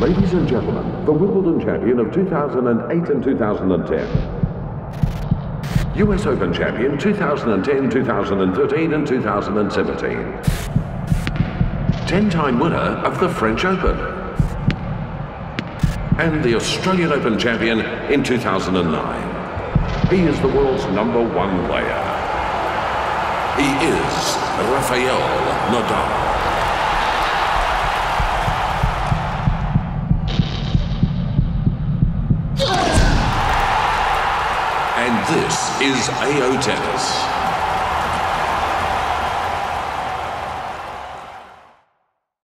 Ladies and gentlemen, the Wimbledon champion of 2008 and 2010. US Open champion 2010, 2013 and 2017. 10-time winner of the French Open. And the Australian Open champion in 2009. He is the world's number one player. He is Rafael Nadal. And this is AO Tennis.